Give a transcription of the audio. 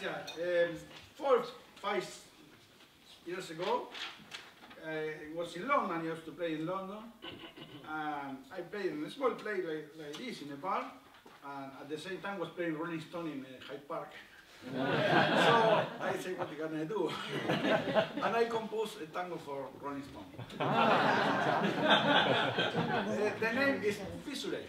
gracias. Um, four, five years ago, I was in London, I used to play in London. And I played in a small place like, like this in a bar, and at the same time was playing Rolling Stone in uh, Hyde Park. so I said, what can I do? and I composed a tango for Rolling Stone. Uh, the name is Fisuration.